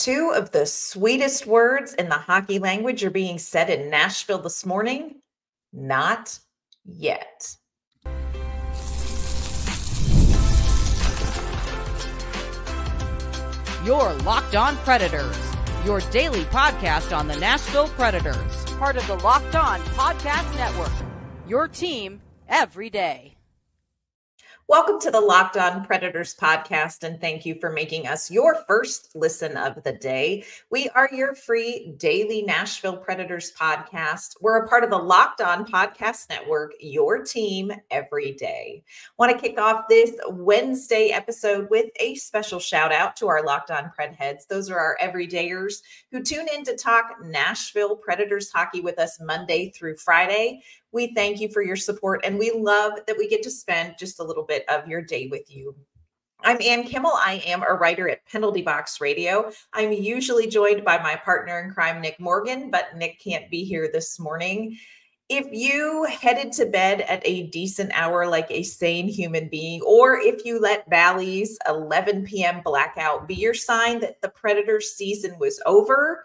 Two of the sweetest words in the hockey language are being said in Nashville this morning. Not yet. Your Locked On Predators, your daily podcast on the Nashville Predators, part of the Locked On Podcast Network. Your team every day. Welcome to the Locked On Predators podcast, and thank you for making us your first listen of the day. We are your free daily Nashville Predators podcast. We're a part of the Locked On Podcast Network, your team every day. Want to kick off this Wednesday episode with a special shout out to our Locked On Pred heads. Those are our everydayers who tune in to talk Nashville Predators hockey with us Monday through Friday. We thank you for your support and we love that we get to spend just a little bit of your day with you. I'm Ann Kimmel. I am a writer at Penalty Box Radio. I'm usually joined by my partner in crime, Nick Morgan, but Nick can't be here this morning. If you headed to bed at a decent hour like a sane human being, or if you let Bally's 11 p.m. blackout be your sign that the predator season was over,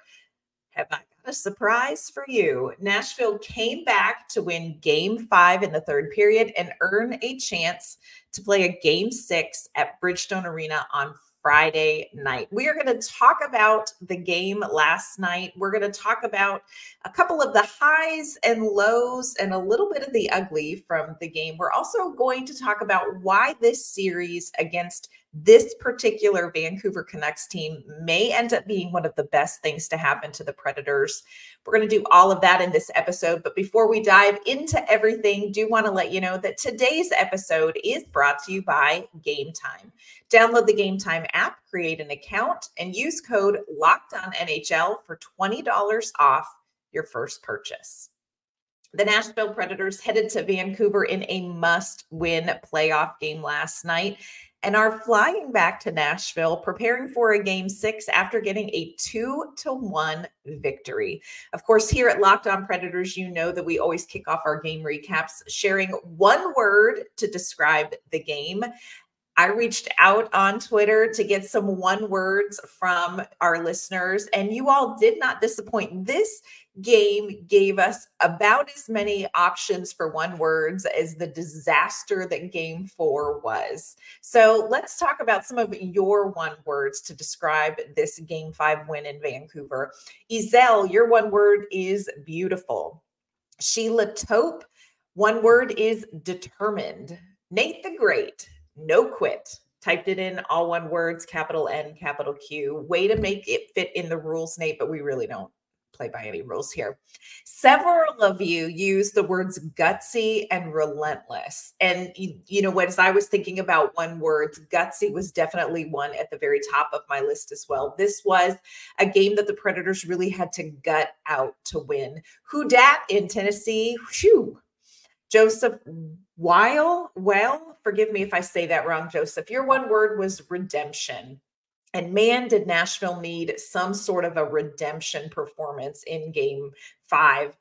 have I a surprise for you. Nashville came back to win game five in the third period and earn a chance to play a game six at Bridgestone Arena on Friday night. We are going to talk about the game last night. We're going to talk about a couple of the highs and lows and a little bit of the ugly from the game. We're also going to talk about why this series against this particular Vancouver Canucks team may end up being one of the best things to happen to the Predators. We're going to do all of that in this episode. But before we dive into everything, do want to let you know that today's episode is brought to you by Game Time. Download the Game Time app, create an account, and use code Locked On NHL for $20 off your first purchase. The Nashville Predators headed to Vancouver in a must win playoff game last night and are flying back to Nashville, preparing for a game six after getting a two to one victory. Of course, here at Locked On Predators, you know that we always kick off our game recaps sharing one word to describe the game. I reached out on Twitter to get some one words from our listeners, and you all did not disappoint. This game gave us about as many options for one words as the disaster that game four was. So let's talk about some of your one words to describe this game five win in Vancouver. Ezel, your one word is beautiful. Sheila Tope, one word is determined. Nate the Great, no quit typed it in all one words capital n capital q way to make it fit in the rules nate but we really don't play by any rules here. Several of you use the words gutsy and relentless. And you, you know as I was thinking about one word, gutsy was definitely one at the very top of my list as well. This was a game that the Predators really had to gut out to win. Who dat in Tennessee? Whew. Joseph Weil, well, forgive me if I say that wrong, Joseph. Your one word was redemption. And man, did Nashville need some sort of a redemption performance in game five.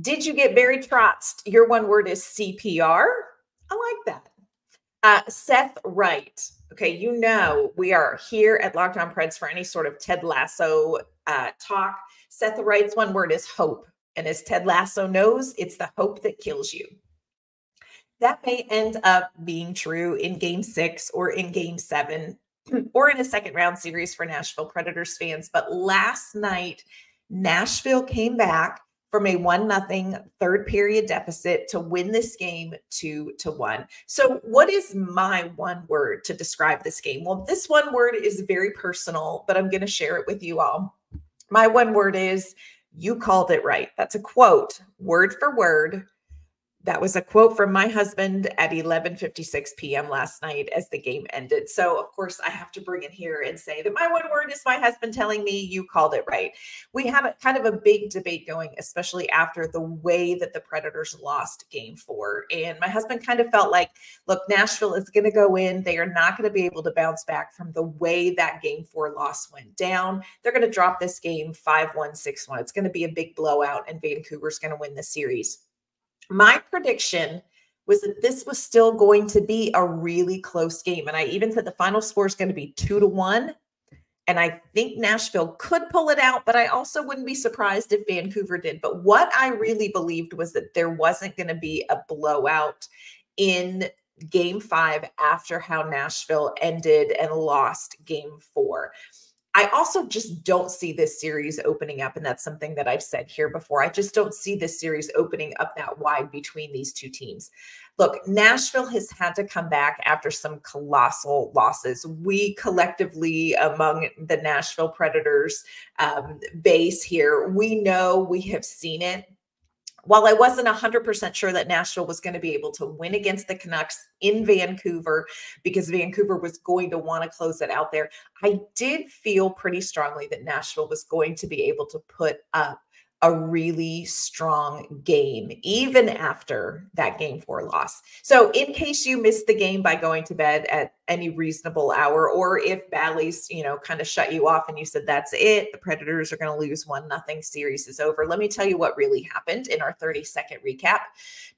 Did you get Barry Trotz? Your one word is CPR. I like that. Uh, Seth Wright. Okay, you know we are here at Locked On Preds for any sort of Ted Lasso uh, talk. Seth Wright's one word is hope. And as Ted Lasso knows, it's the hope that kills you. That may end up being true in game six or in game seven or in a second round series for Nashville Predators fans. But last night, Nashville came back from a one nothing third period deficit to win this game two to one. So, what is my one word to describe this game? Well, this one word is very personal, but I'm going to share it with you all. My one word is you called it right. That's a quote, word for word that was a quote from my husband at 11:56 p.m. last night as the game ended. So of course I have to bring it here and say that my one word is my husband telling me you called it right. We had a kind of a big debate going especially after the way that the Predators lost game 4 and my husband kind of felt like look Nashville is going to go in they are not going to be able to bounce back from the way that game 4 loss went down. They're going to drop this game 5-1 6-1. It's going to be a big blowout and Vancouver's going to win the series my prediction was that this was still going to be a really close game. And I even said the final score is going to be two to one. And I think Nashville could pull it out, but I also wouldn't be surprised if Vancouver did. But what I really believed was that there wasn't going to be a blowout in game five after how Nashville ended and lost game four. I also just don't see this series opening up. And that's something that I've said here before. I just don't see this series opening up that wide between these two teams. Look, Nashville has had to come back after some colossal losses. We collectively, among the Nashville Predators um, base here, we know we have seen it while I wasn't 100% sure that Nashville was going to be able to win against the Canucks in Vancouver because Vancouver was going to want to close it out there, I did feel pretty strongly that Nashville was going to be able to put up a really strong game, even after that game four loss. So, in case you missed the game by going to bed at any reasonable hour, or if Bally's, you know, kind of shut you off and you said that's it, the Predators are going to lose one nothing, series is over. Let me tell you what really happened in our 30 second recap.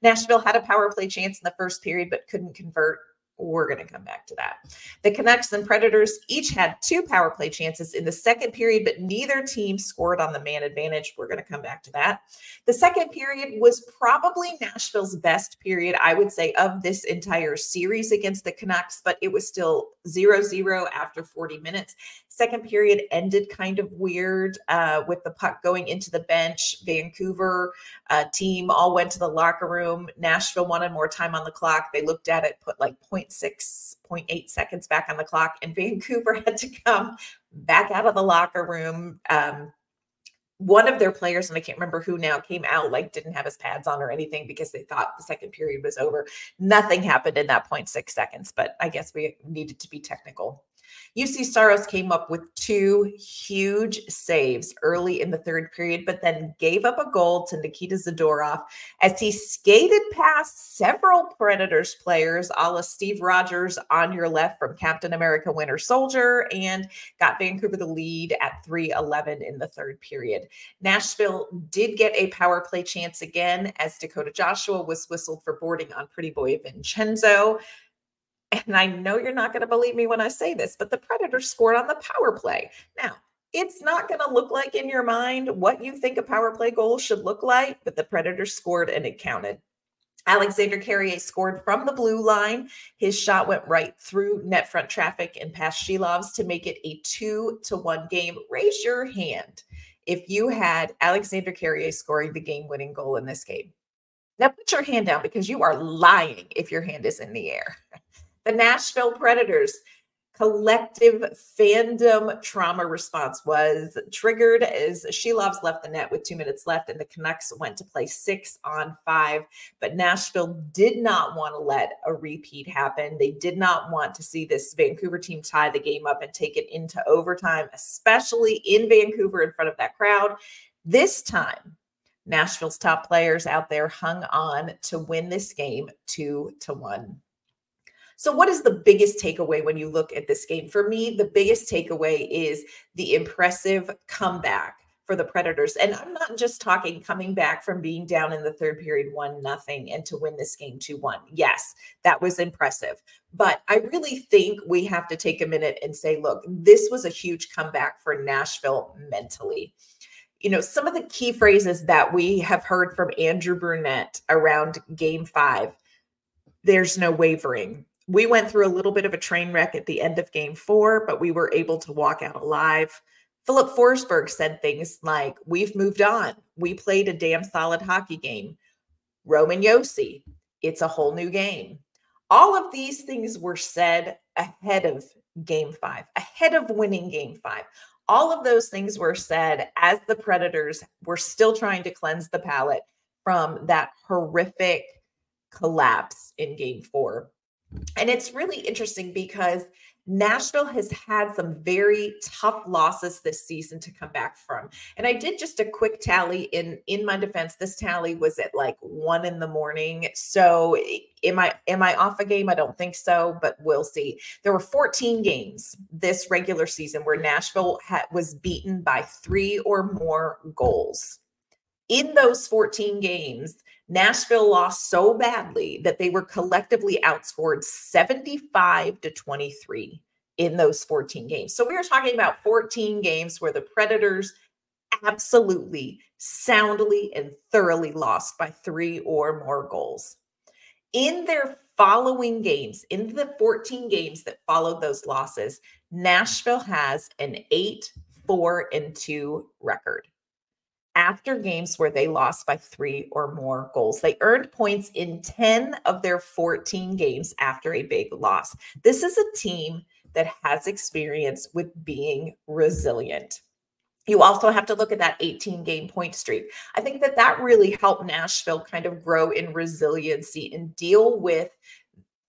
Nashville had a power play chance in the first period, but couldn't convert we're going to come back to that. The Canucks and Predators each had two power play chances in the second period, but neither team scored on the man advantage. We're going to come back to that. The second period was probably Nashville's best period, I would say, of this entire series against the Canucks, but it was still 0 0 after 40 minutes. Second period ended kind of weird uh, with the puck going into the bench. Vancouver uh, team all went to the locker room. Nashville wanted more time on the clock. They looked at it, put like 0.6, 0.8 seconds back on the clock, and Vancouver had to come back out of the locker room. Um, one of their players, and I can't remember who now, came out like didn't have his pads on or anything because they thought the second period was over. Nothing happened in that 0.6 seconds, but I guess we needed to be technical. Juuse Saros came up with two huge saves early in the third period, but then gave up a goal to Nikita Zadorov as he skated past several Predators players, a la Steve Rogers on your left from Captain America Winter Soldier, and got Vancouver the lead at 3 11 in the third period. Nashville did get a power play chance again as Dakota Joshua was whistled for boarding on Pretty Boy Vincenzo. And I know you're not going to believe me when I say this, but the Predators scored on the power play. Now, it's not going to look like in your mind what you think a power play goal should look like, but the Predators scored and it counted. Alexander Carrier scored from the blue line. His shot went right through net front traffic and past Silovs to make it a two to one game. Raise your hand if you had Alexander Carrier scoring the game winning goal in this game. Now put your hand down because you are lying if your hand is in the air. The Nashville Predators collective fandom trauma response was triggered as Silovs left the net with two minutes left, and the Canucks went to play six on five. But Nashville did not want to let a repeat happen. They did not want to see this Vancouver team tie the game up and take it into overtime, especially in Vancouver in front of that crowd. This time, Nashville's top players out there hung on to win this game two to one. So, what is the biggest takeaway when you look at this game? For me, the biggest takeaway is the impressive comeback for the Predators. And I'm not just talking coming back from being down in the third period, one nothing, and to win this game 2 1. Yes, that was impressive. But I really think we have to take a minute and say, look, this was a huge comeback for Nashville mentally you know, some of the key phrases that we have heard from Andrew Brunette around game five there's no wavering we went through a little bit of a train wreck at the end of game four, but we were able to walk out alive. Filip Forsberg said things like, We've moved on. We played a damn solid hockey game. Roman Josi, it's a whole new game. All of these things were said ahead of game five, ahead of winning game five. All of those things were said as the Predators were still trying to cleanse the palate from that horrific collapse in game four. And it's really interesting because Nashville has had some very tough losses this season to come back from. And I did just a quick tally in in my defense. This tally was at like one in the morning. So am I am I off a game? I don't think so, but we'll see. There were 14 games this regular season where Nashville ha- was beaten by three or more goals. In those 14 games, Nashville lost so badly that they were collectively outscored 75 to 23 in those 14 games. So we are talking about 14 games where the Predators absolutely, soundly, and thoroughly lost by three or more goals. In their following games, in the 14 games that followed those losses, Nashville has an 8 4 and 2 record. After games where they lost by three or more goals, they earned points in 10 of their 14 games after a big loss. This is a team that has experience with being resilient. You also have to look at that 18 game point streak. I think that that really helped Nashville kind of grow in resiliency and deal with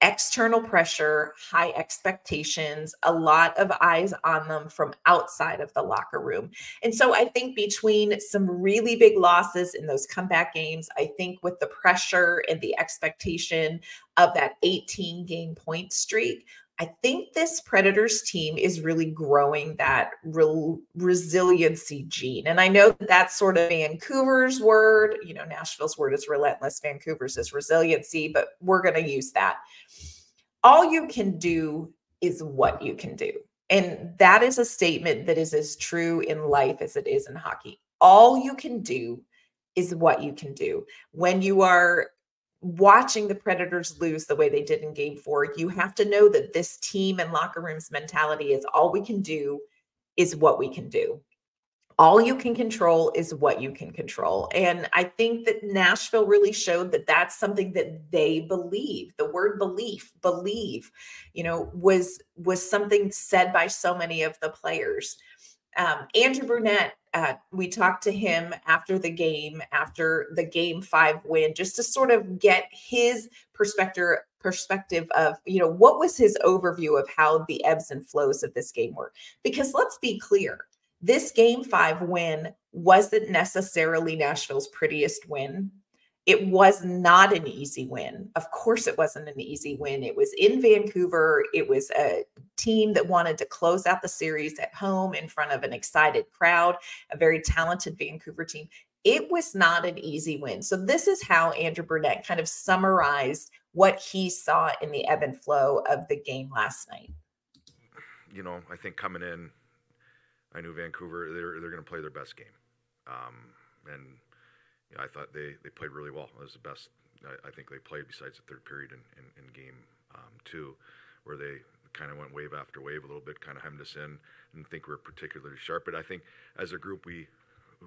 external pressure, high expectations, a lot of eyes on them from outside of the locker room. And so I think between some really big losses in those comeback games, I think with the pressure and the expectation of that 18 game point streak, I think this Predators team is really growing that re- resiliency gene. And I know that that's sort of Vancouver's word. You know, Nashville's word is relentless, Vancouver's is resiliency, but we're going to use that. All you can do is what you can do. And that is a statement that is as true in life as it is in hockey. All you can do is what you can do. When you are watching the Predators lose the way they did in game four, you have to know that this team and locker room's mentality is all we can do is what we can do. All you can control is what you can control. And I think that Nashville really showed that that's something that they believe. The word belief, believe, you know, was was something said by so many of the players. Um, Andrew Brunette uh, we talked to him after the game, after the game five win, just to sort of get his perspective perspective of you know what was his overview of how the ebbs and flows of this game were. Because let's be clear, this game five win wasn't necessarily Nashville's prettiest win it was not an easy win. Of course, it wasn't an easy win. It was in Vancouver. It was a team that wanted to close out the series at home in front of an excited crowd, a very talented Vancouver team. It was not an easy win. So, this is how Andrew Brunette kind of summarized what he saw in the ebb and flow of the game last night. You know, I think coming in, I knew Vancouver, they're, they're going to play their best game. Um, and you know, I thought they, they played really well. It was the best I, I think they played besides the third period in, in, in game um, two, where they kind of went wave after wave a little bit, kind of hemmed us in. Didn't think we were particularly sharp, but I think as a group we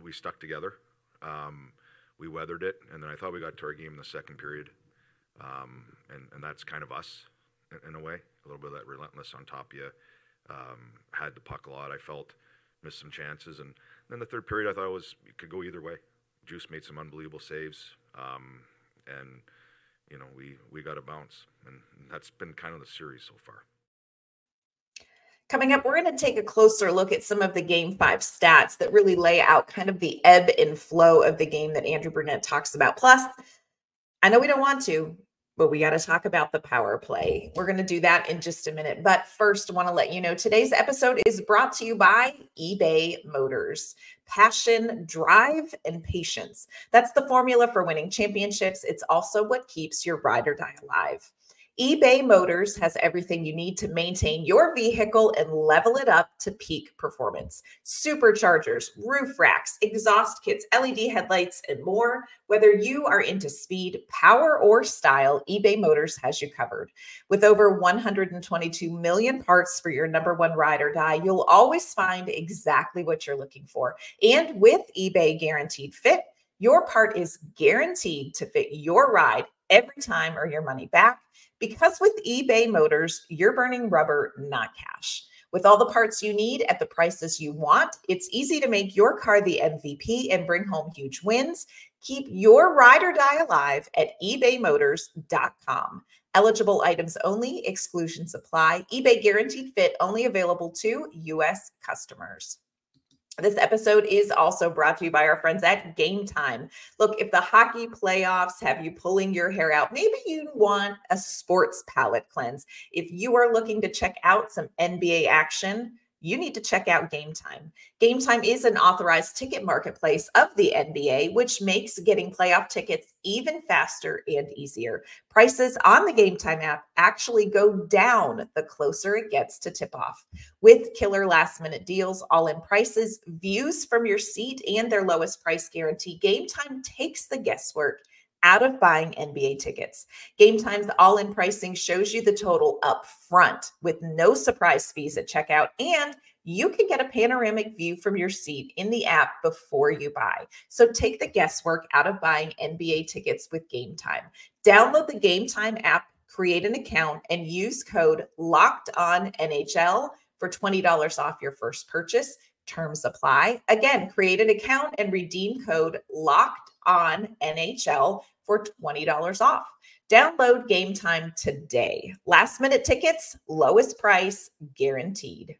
we stuck together. Um, we weathered it, and then I thought we got to our game in the second period, um, and and that's kind of us in, in, a way. A little bit of that relentless on top of you. Um, had the puck a lot. I felt missed some chances, and then the third period I thought was could go either way. Juice made some unbelievable saves, um, and you know we we got a bounce, and that's been kind of the series so far. Coming up, we're going to take a closer look at some of the game five stats that really lay out kind of the ebb and flow of the game that Andrew Brunette talks about. Plus, I know we don't want to, but we got to talk about the power play. We're going to do that in just a minute. But first, I want to let you know today's episode is brought to you by eBay Motors. Passion, drive, and patience. That's the formula for winning championships. It's also what keeps your ride or die alive eBay Motors has everything you need to maintain your vehicle and level it up to peak performance. Superchargers, roof racks, exhaust kits, LED headlights, and more. Whether you are into speed, power, or style, eBay Motors has you covered. With over 122 million parts for your number one ride or die, you'll always find exactly what you're looking for. And with eBay Guaranteed Fit, your part is guaranteed to fit your ride every time or your money back. Because with eBay Motors, you're burning rubber, not cash. With all the parts you need at the prices you want, it's easy to make your car the MVP and bring home huge wins. Keep your ride or die alive at ebaymotors.com. Eligible items only, exclusions apply. eBay guaranteed fit only available to U.S. customers. This episode is also brought to you by our friends at Game Time. Look, if the hockey playoffs have you pulling your hair out, maybe you want a sports palate cleanse. If you are looking to check out some NBA action, you need to check out Game Time. Game Time is an authorized ticket marketplace of the NBA, which makes getting playoff tickets even faster and easier. Prices on the Game Time app actually go down the closer it gets to tip off. With killer last minute deals, all in prices, views from your seat, and their lowest price guarantee, Game Time takes the guesswork out of buying NBA tickets. Game Time's all in pricing shows you the total up front with no surprise fees at checkout. And you can get a panoramic view from your seat in the app before you buy. So take the guesswork out of buying NBA tickets with Game Time. Download the Game Time app, create an account, and use code LOCKED on NHL for $20 off your first purchase. Terms apply. Again, create an account and redeem code LOCKED on NHL for $20 off. Download Game Time today. Last minute tickets, lowest price guaranteed.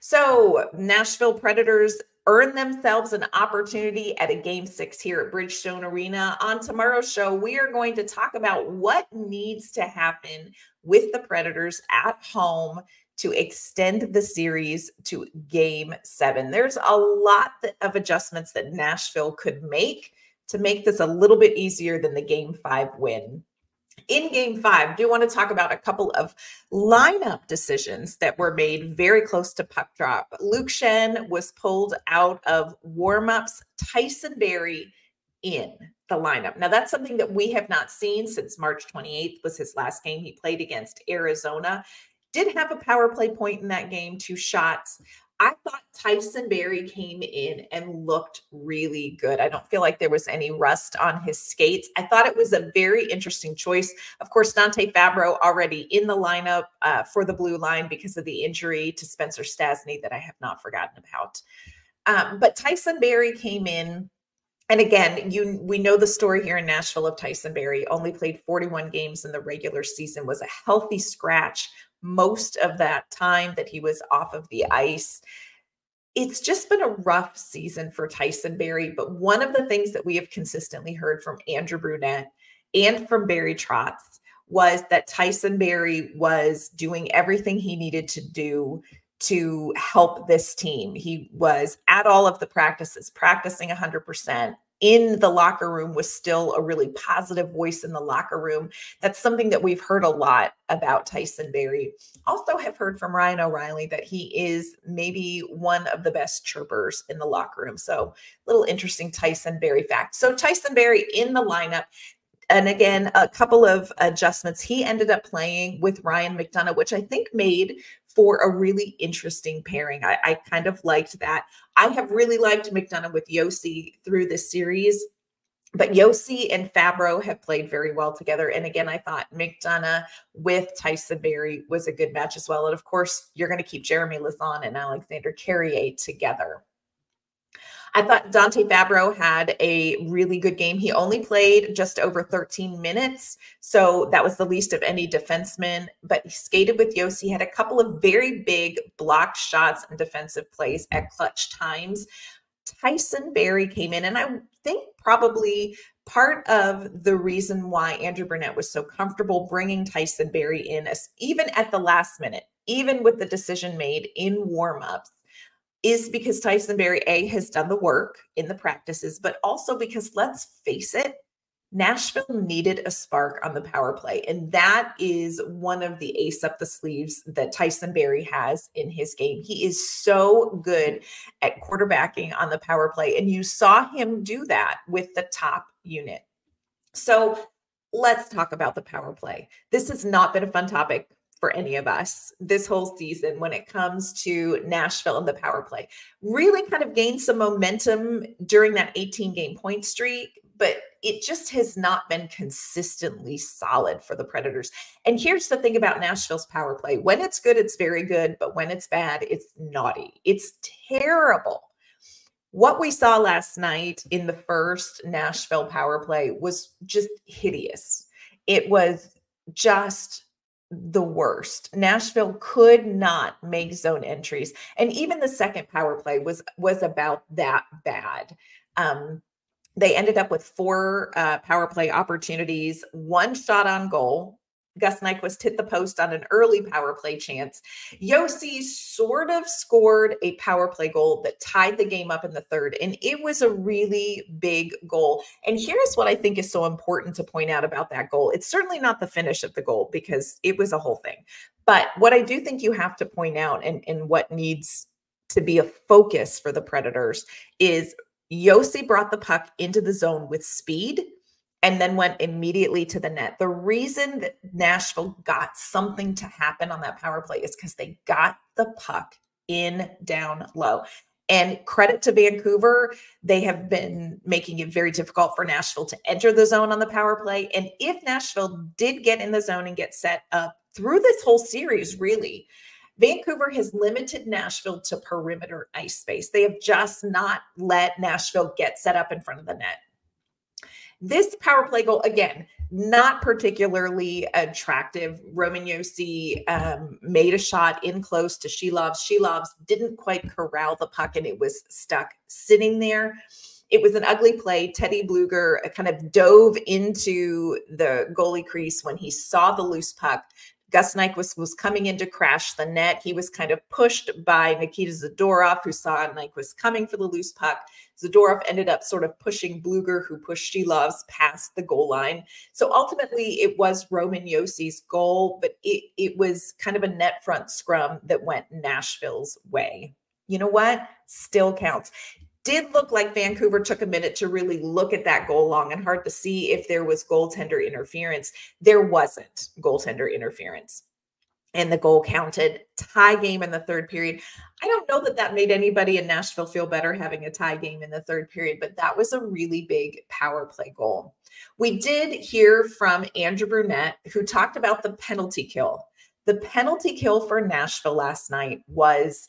So, Nashville Predators earn themselves an opportunity at a game six here at Bridgestone Arena. On tomorrow's show, we are going to talk about what needs to happen with the Predators at home to extend the series to game seven. There's a lot of adjustments that Nashville could make to make this a little bit easier than the game five win. In game five, do want to talk about a couple of lineup decisions that were made very close to puck drop. Luke Schenn was pulled out of warmups. Tyson Barrie in the lineup. Now that's something that we have not seen since March 28th was his last game he played against Arizona. Did have a power play point in that game, two shots. I thought Tyson Barrie came in and looked really good. I don't feel like there was any rust on his skates. I thought it was a very interesting choice. Of course, Dante Fabbro already in the lineup uh, for the blue line because of the injury to Spencer Stastney that I have not forgotten about. Um, but Tyson Barrie came in. And again, you we know the story here in Nashville of Tyson Barrie. Only played 41 games in the regular season, was a healthy scratch most of that time that he was off of the ice. It's just been a rough season for Tyson Barrie. But one of the things that we have consistently heard from Andrew Brunette and from Barry Trotz was that Tyson Barrie was doing everything he needed to do to help this team. He was at all of the practices, practicing 100%, in the locker room was still a really positive voice in the locker room. That's something that we've heard a lot about Tyson Barrie. Also, have heard from Ryan O'Reilly that he is maybe one of the best chirpers in the locker room. So, little interesting Tyson Barrie fact. So, Tyson Barrie in the lineup. And again, a couple of adjustments. He ended up playing with Ryan McDonagh, which I think made for a really interesting pairing. I, I kind of liked that. I have really liked McDonagh with Josi through this series but Josi and Fabbro have played very well together. And again, I thought McDonagh with Tyson Barrie was a good match as well. And of course, you're going to keep Jeremy Lauzon and Alexander Carrier together. I thought Dante Fabbro had a really good game. He only played just over 13 minutes. So that was the least of any defenseman, but he skated with Josi, had a couple of very big blocked shots and defensive plays at clutch times. Tyson Barrie came in, and I think probably part of the reason why Andrew Brunette was so comfortable bringing Tyson Barrie in, even at the last minute, even with the decision made in warmups, is because Tyson Barrie A has done the work in the practices, but also because let's face it, Nashville needed a spark on the power play. And that is one of the ace up the sleeves that Tyson Barrie has in his game. He is so good at quarterbacking on the power play. And you saw him do that with the top unit. So let's talk about the power play. This has not been a fun topic for any of us this whole season when it comes to Nashville and the power play. Really kind of gained some momentum during that 18 game point streak, but it just has not been consistently solid for the Predators. And here's the thing about Nashville's power play when it's good, it's very good, but when it's bad, it's naughty. It's terrible. What we saw last night in the first Nashville power play was just hideous. It was just the worst. Nashville could not make zone entries, and even the second power play was was about that bad. Um, they ended up with four uh, power play opportunities, one shot on goal, Gus Nyquist hit the post on an early power play chance. Josi sort of scored a power play goal that tied the game up in the third, and it was a really big goal. And here's what I think is so important to point out about that goal it's certainly not the finish of the goal because it was a whole thing. But what I do think you have to point out and, and what needs to be a focus for the Predators is Josi brought the puck into the zone with speed and then went immediately to the net. The reason that Nashville got something to happen on that power play is because they got the puck in down low. And credit to Vancouver, they have been making it very difficult for Nashville to enter the zone on the power play. And if Nashville did get in the zone and get set up through this whole series, really, Vancouver has limited Nashville to perimeter ice space. They have just not let Nashville get set up in front of the net. This power play goal, again, not particularly attractive. Roman Josi um, made a shot in close to Silovs. Silovs didn't quite corral the puck and it was stuck sitting there. It was an ugly play. Teddy Blueger kind of dove into the goalie crease when he saw the loose puck, Gus Nyquist was coming in to crash the net. He was kind of pushed by Nikita Zadorov, who saw Nyquist coming for the loose puck. Zadorov ended up sort of pushing Blueger, who pushed Silovs past the goal line. So ultimately, it was Roman Josi's goal, but it, it was kind of a net front scrum that went Nashville's way. You know what? Still counts did look like Vancouver took a minute to really look at that goal long and hard to see if there was goaltender interference. There wasn't goaltender interference. And the goal counted tie game in the third period. I don't know that that made anybody in Nashville feel better having a tie game in the third period, but that was a really big power play goal. We did hear from Andrew Brunette, who talked about the penalty kill. The penalty kill for Nashville last night was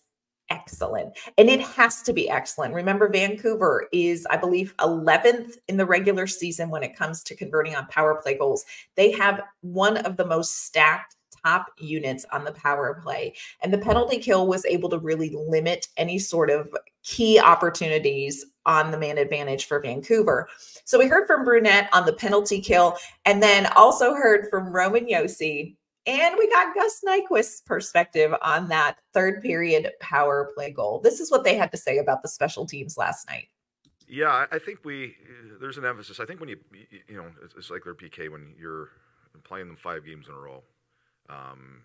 excellent. And it has to be excellent. Remember, Vancouver is, I believe, 11th in the regular season when it comes to converting on power play goals. They have one of the most stacked top units on the power play. And the penalty kill was able to really limit any sort of key opportunities on the man advantage for Vancouver. So we heard from Brunette on the penalty kill and then also heard from Roman Josi and we got Gus Nyquist's perspective on that third period power play goal. This is what they had to say about the special teams last night. Yeah, I think we there's an emphasis. I think when you you know it's like their PK when you're playing them five games in a row, um,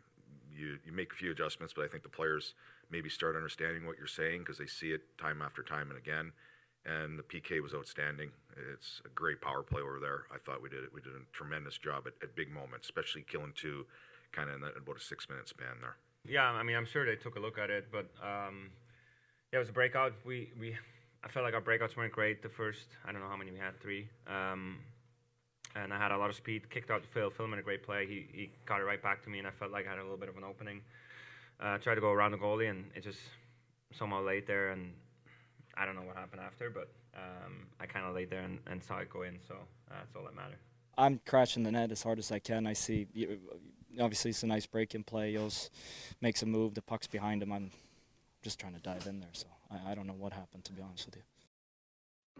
you you make a few adjustments, but I think the players maybe start understanding what you're saying because they see it time after time and again. And the PK was outstanding. It's a great power play over there. I thought we did it. We did a tremendous job at, at big moments, especially killing two kind of in about a six minute span there. Yeah, I mean, I'm sure they took a look at it, but um, yeah, it was a breakout. We we I felt like our breakouts weren't great. The first I don't know how many we had, three. Um, and I had a lot of speed, kicked out to Phil. Phil made a great play. He, he got it right back to me, and I felt like I had a little bit of an opening. Uh, tried to go around the goalie, and it just somehow laid there, and I don't know what happened after, but um, I kind of laid there and, and, saw it go in, so uh, that's all that mattered. I'm crashing the net as hard as I can. I see obviously it's a nice break in play. Yos makes a move, the puck's behind him. I'm just trying to dive in there, so I, I don't know what happened to be honest with you.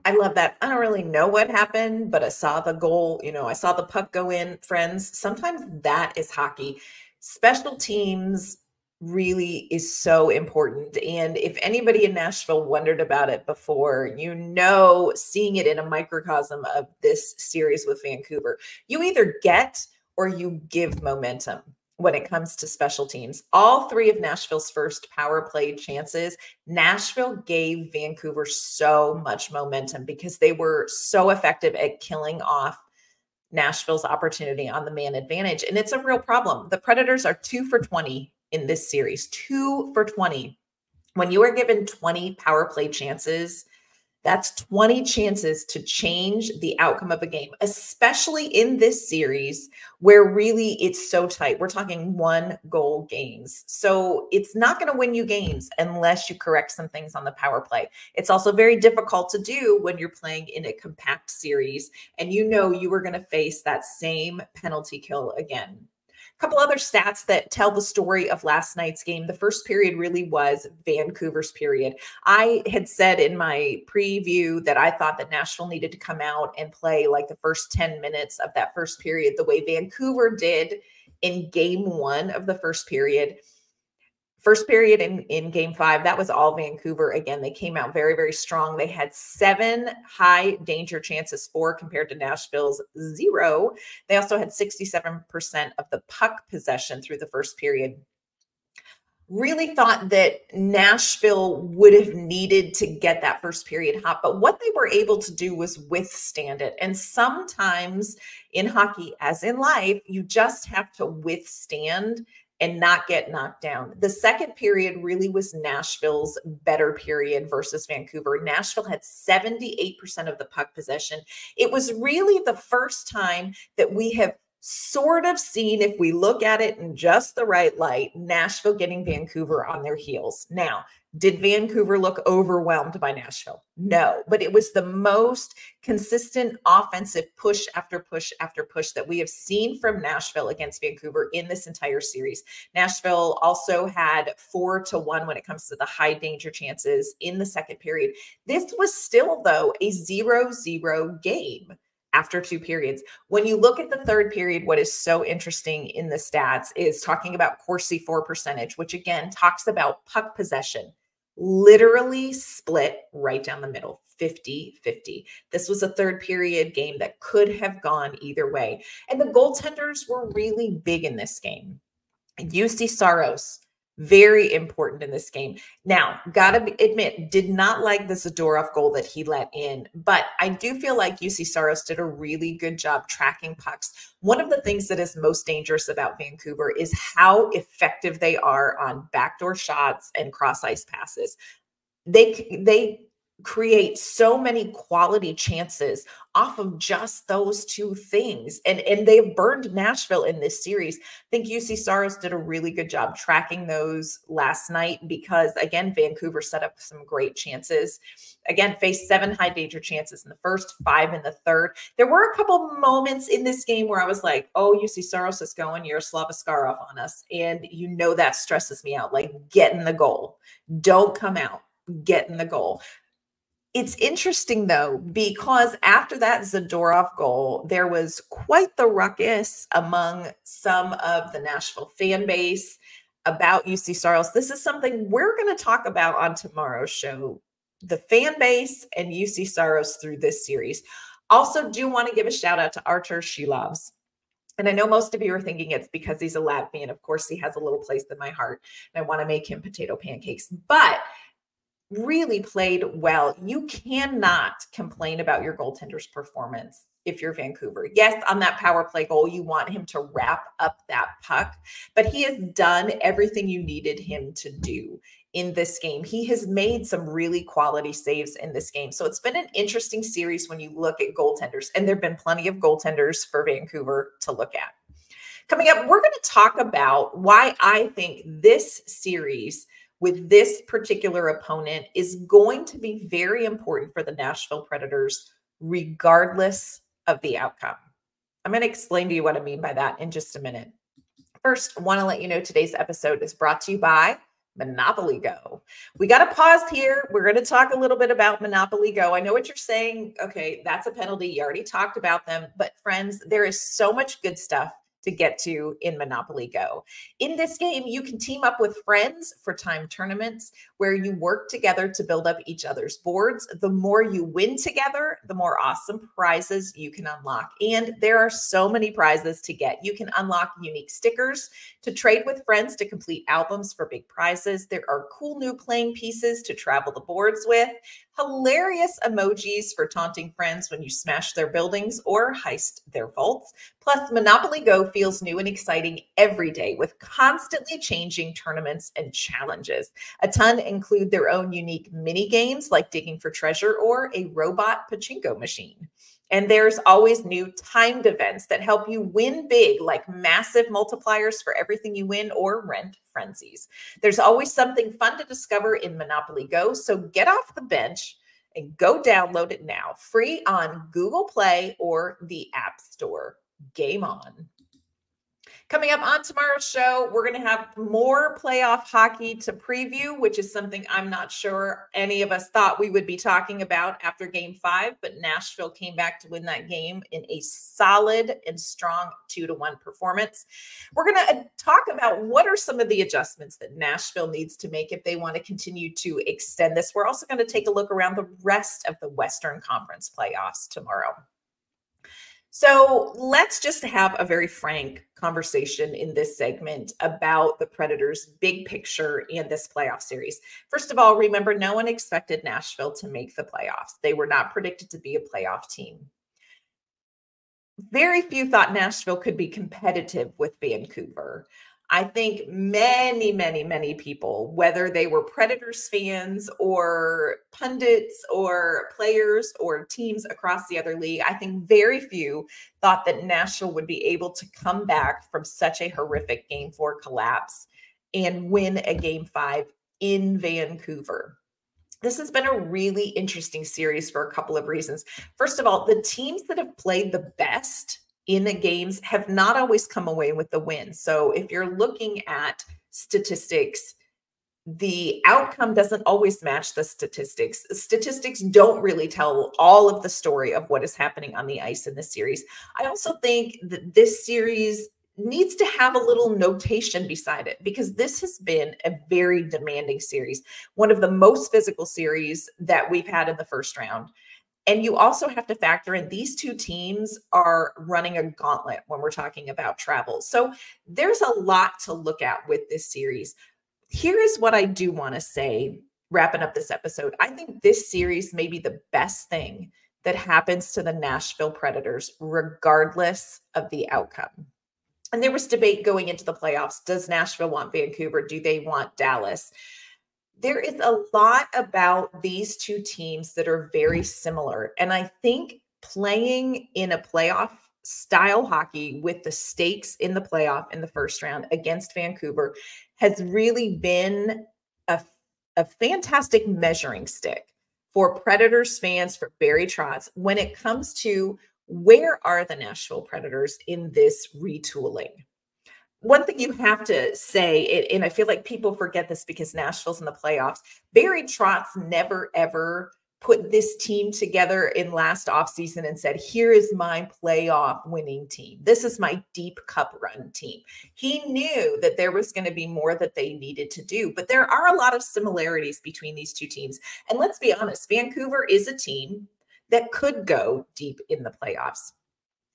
I love that. I don't really know what happened, but I saw the goal. You know, I saw the puck go in. Friends, sometimes that is hockey. Special teams really is so important. And if anybody in Nashville wondered about it before, you know, seeing it in a microcosm of this series with Vancouver, you either get or you give momentum when it comes to special teams. All three of Nashville's first power play chances, Nashville gave Vancouver so much momentum because they were so effective at killing off Nashville's opportunity on the man advantage. And it's a real problem. The Predators are two for 20 in this series, two for 20. When you are given 20 power play chances, that's 20 chances to change the outcome of a game, especially in this series where really it's so tight. We're talking one goal games. So it's not going to win you games unless you correct some things on the power play. It's also very difficult to do when you're playing in a compact series and you know you are going to face that same penalty kill again couple other stats that tell the story of last night's game. The first period really was Vancouver's period. I had said in my preview that I thought that Nashville needed to come out and play like the first 10 minutes of that first period the way Vancouver did in game one of the first period. First period in, in game five, that was all Vancouver. Again, they came out very, very strong. They had seven high danger chances, four compared to Nashville's zero. They also had 67% of the puck possession through the first period really thought that Nashville would have needed to get that first period hot, but what they were able to do was withstand it. And sometimes in hockey, as in life, you just have to withstand and not get knocked down. The second period really was Nashville's better period versus Vancouver. Nashville had 78% of the puck possession. It was really the first time that we have sort of seen, if we look at it in just the right light, Nashville getting Vancouver on their heels. Now, did Vancouver look overwhelmed by Nashville? No, but it was the most consistent offensive push after push after push that we have seen from Nashville against Vancouver in this entire series. Nashville also had four to one when it comes to the high danger chances in the second period. This was still, though, a zero zero game after two periods. When you look at the third period, what is so interesting in the stats is talking about Corsi for percentage, which again talks about puck possession, literally split right down the middle. 50 50. This was a third period game that could have gone either way. And the goaltenders were really big in this game. Juuse Saros, very important in this game. Now, gotta admit, did not like the Zadorov goal that he let in, but I do feel like Juuse Saros did a really good job tracking pucks. One of the things that is most dangerous about Vancouver is how effective they are on backdoor shots and cross ice passes. They they create so many quality chances off of just those two things. And and they've burned Nashville in this series. I think Juuse Saros did a really good job tracking those last night because again, Vancouver set up some great chances. Again, faced seven high danger chances in the first, five in the third. There were a couple moments in this game where I was like, oh, Juuse Saros is going you're Yaroslav Askarov on us. And you know that stresses me out. Like, get in the goal. Don't come out. Get in the goal. It's interesting though, because after that Zadorov goal, there was quite the ruckus among some of the Nashville fan base about Juuse Saros. This is something we're going to talk about on tomorrow's show the fan base and Juuse Saros through this series. Also, do want to give a shout out to Artur Silovs. And I know most of you are thinking it's because he's a Latvian. Of course, he has a little place in my heart, and I want to make him potato pancakes. But really played well. You cannot complain about your goaltender's performance if you're Vancouver. Yes, on that power play goal, you want him to wrap up that puck, but he has done everything you needed him to do in this game. He has made some really quality saves in this game. So it's been an interesting series when you look at goaltenders, and there have been plenty of goaltenders for Vancouver to look at. Coming up, we're going to talk about why I think this series with this particular opponent is going to be very important for the Nashville Predators, regardless of the outcome. I'm going to explain to you what I mean by that in just a minute. First, I want to let you know today's episode is brought to you by Monopoly Go. We got to pause here. We're going to talk a little bit about Monopoly Go. I know what you're saying. Okay, that's a penalty. You already talked about them. But, friends, there is so much good stuff to get to in Monopoly Go. In this game, you can team up with friends for time tournaments where you work together to build up each other's boards. The more you win together, the more awesome prizes you can unlock. And there are so many prizes to get. You can unlock unique stickers to trade with friends to complete albums for big prizes. There are cool new playing pieces to travel the boards with hilarious emojis for taunting friends when you smash their buildings or heist their vaults. Plus, Monopoly Go feels new and exciting every day with constantly changing tournaments and challenges. A ton include their own unique mini games like digging for treasure or a robot pachinko machine. And there's always new timed events that help you win big, like massive multipliers for everything you win or rent frenzies. There's always something fun to discover in Monopoly Go. So get off the bench and go download it now, free on Google Play or the App Store. Game on. Coming up on tomorrow's show, we're going to have more playoff hockey to preview, which is something I'm not sure any of us thought we would be talking about after game five. But Nashville came back to win that game in a solid and strong two to one performance. We're going to uh, talk about what are some of the adjustments that Nashville needs to make if they want to continue to extend this. We're also going to take a look around the rest of the Western Conference playoffs tomorrow. So let's just have a very frank conversation in this segment about the Predators' big picture in this playoff series. First of all, remember, no one expected Nashville to make the playoffs, they were not predicted to be a playoff team. Very few thought Nashville could be competitive with Vancouver. I think many, many, many people, whether they were Predators fans or pundits or players or teams across the other league, I think very few thought that Nashville would be able to come back from such a horrific game four collapse and win a game five in Vancouver. This has been a really interesting series for a couple of reasons. First of all, the teams that have played the best in the games have not always come away with the win. So if you're looking at statistics, the outcome doesn't always match the statistics. Statistics don't really tell all of the story of what is happening on the ice in this series. I also think that this series needs to have a little notation beside it because this has been a very demanding series, one of the most physical series that we've had in the first round. And you also have to factor in these two teams are running a gauntlet when we're talking about travel. So there's a lot to look at with this series. Here is what I do want to say, wrapping up this episode. I think this series may be the best thing that happens to the Nashville Predators, regardless of the outcome. And there was debate going into the playoffs. Does Nashville want Vancouver? Do they want Dallas? There is a lot about these two teams that are very similar. And I think playing in a playoff style hockey with the stakes in the playoff in the first round against Vancouver has really been a, a fantastic measuring stick for Predators fans, for Barry Trotz, when it comes to where are the Nashville Predators in this retooling? One thing you have to say, and I feel like people forget this because Nashville's in the playoffs. Barry Trotz never ever put this team together in last offseason and said, Here is my playoff winning team. This is my deep cup run team. He knew that there was going to be more that they needed to do, but there are a lot of similarities between these two teams. And let's be honest, Vancouver is a team that could go deep in the playoffs.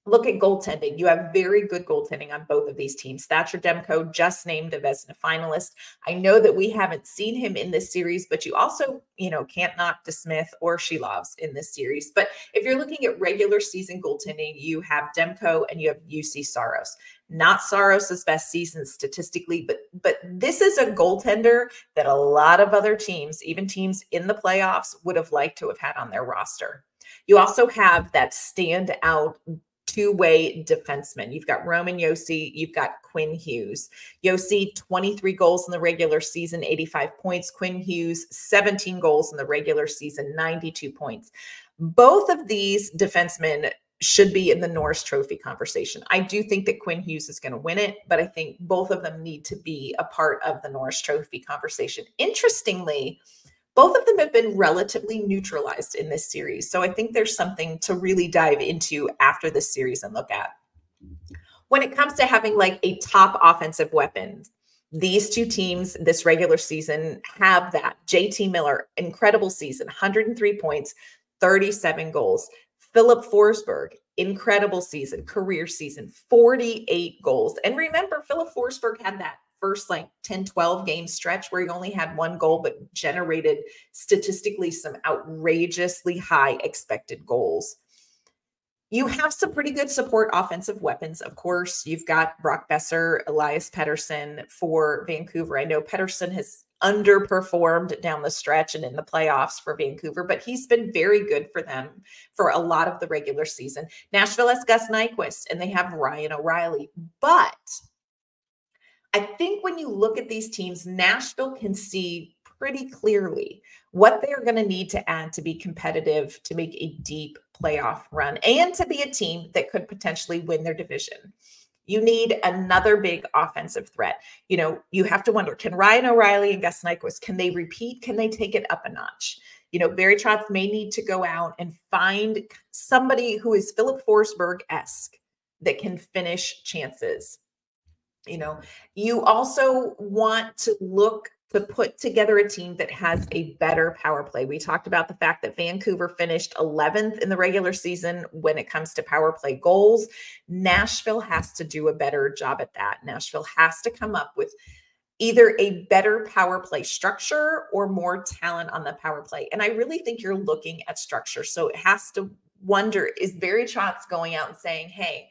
Look at goaltending. You have very good goaltending on both of these teams. Thatcher Demko just named a Vezina finalist. I know that we haven't seen him in this series, but you also, you know, can't knock DeSmith or Silovs in this series. But if you're looking at regular season goaltending, you have Demko and you have Juuse Saros. Not Saros's best season statistically, but but this is a goaltender that a lot of other teams, even teams in the playoffs, would have liked to have had on their roster. You also have that standout two-way defenseman. You've got Roman Josi, you've got Quinn Hughes. Josi, 23 goals in the regular season, 85 points. Quinn Hughes, 17 goals in the regular season, 92 points. Both of these defensemen should be in the Norris Trophy conversation. I do think that Quinn Hughes is going to win it, but I think both of them need to be a part of the Norris Trophy conversation. Interestingly, both of them have been relatively neutralized in this series. So I think there's something to really dive into after this series and look at. When it comes to having like a top offensive weapon, these two teams this regular season have that. JT Miller, incredible season, 103 points, 37 goals. Filip Forsberg, incredible season, career season, 48 goals. And remember, Filip Forsberg had that first like 10, 12 game stretch where he only had one goal, but generated statistically some outrageously high expected goals. You have some pretty good support offensive weapons. Of course, you've got Brock Boeser, Elias Pettersson for Vancouver. I know Pettersson has underperformed down the stretch and in the playoffs for Vancouver, but he's been very good for them for a lot of the regular season. Nashville has Gus Nyquist and they have Ryan O'Reilly, but I think when you look at these teams, Nashville can see pretty clearly what they're going to need to add to be competitive, to make a deep playoff run, and to be a team that could potentially win their division. You need another big offensive threat. You know, you have to wonder can Ryan O'Reilly and Gus Nyquist, can they repeat? Can they take it up a notch? You know, Barry Trotz may need to go out and find somebody who is Filip Forsberg esque that can finish chances. You know, you also want to look to put together a team that has a better power play. We talked about the fact that Vancouver finished 11th in the regular season when it comes to power play goals. Nashville has to do a better job at that. Nashville has to come up with either a better power play structure or more talent on the power play. And I really think you're looking at structure. So it has to wonder is Barry Trotz going out and saying, hey,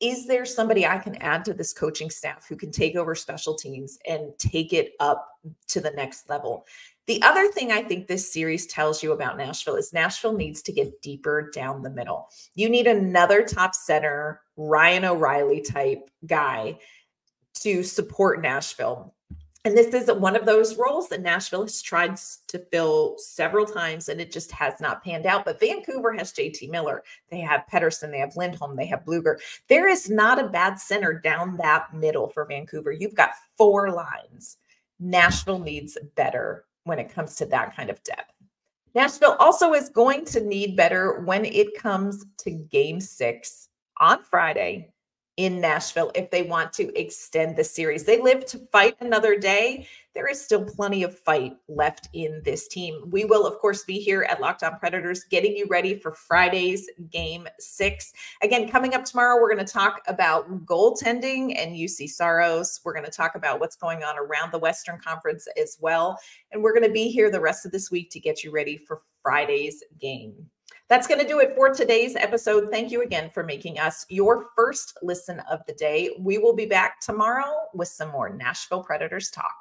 is there somebody I can add to this coaching staff who can take over special teams and take it up to the next level? The other thing I think this series tells you about Nashville is Nashville needs to get deeper down the middle. You need another top center, Ryan O'Reilly type guy to support Nashville and this is one of those roles that Nashville has tried to fill several times and it just has not panned out. But Vancouver has JT Miller. They have Pettersson. They have Lindholm. They have Blueger. There is not a bad center down that middle for Vancouver. You've got four lines. Nashville needs better when it comes to that kind of depth. Nashville also is going to need better when it comes to game six on Friday in Nashville if they want to extend the series. They live to fight another day. There is still plenty of fight left in this team. We will, of course, be here at Locked On Predators getting you ready for Friday's game six. Again, coming up tomorrow, we're going to talk about goaltending and Juuse Saros. We're going to talk about what's going on around the Western Conference as well. And we're going to be here the rest of this week to get you ready for Friday's game. That's going to do it for today's episode. Thank you again for making us your first listen of the day. We will be back tomorrow with some more Nashville Predators talk.